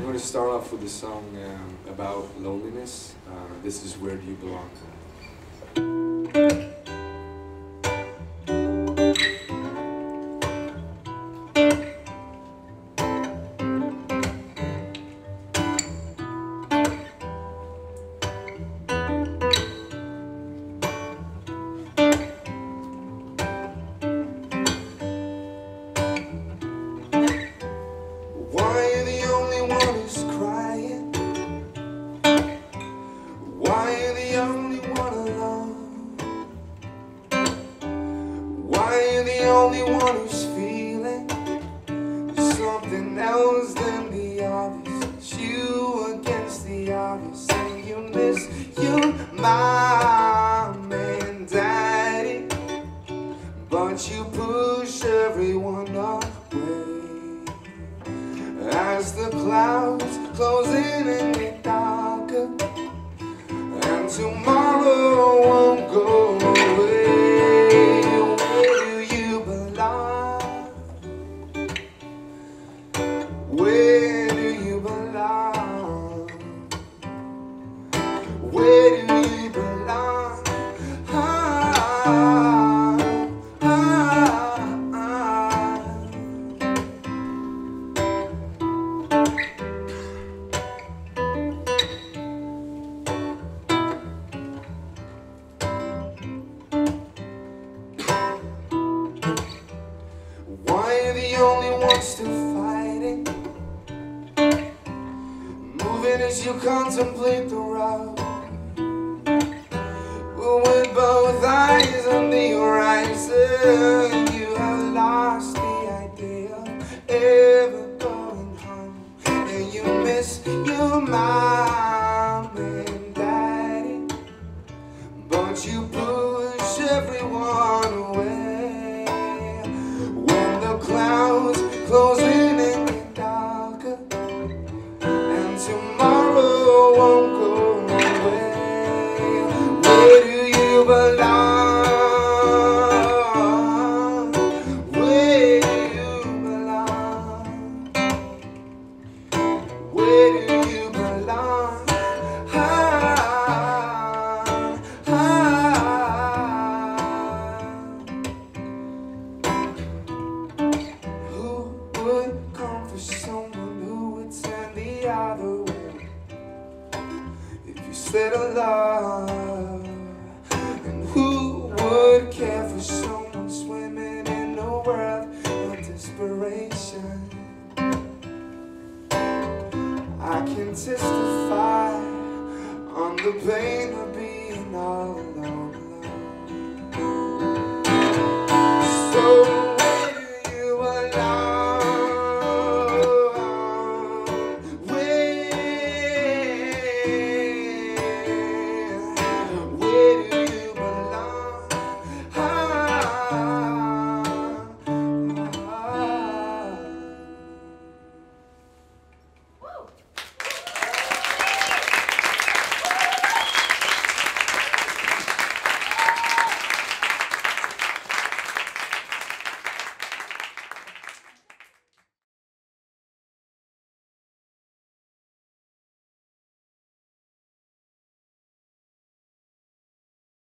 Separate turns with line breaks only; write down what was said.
I'm going to start off with a song um, about loneliness. Uh, this is Where Do You Belong?
Why Why you the only one who's feeling something else than the obvious? It's you against the obvious, and you miss your mom and daddy, but you push everyone away. As the clouds close in and get darker And tomorrow won't go Are the only ones still fighting? Moving as you contemplate the road. But with both eyes on the horizon, you have lost the idea of ever going home. And you miss your mom and daddy. But you push everyone close You love, and who would care for someone swimming in a world of desperation? I can testify on the pain of being all alone.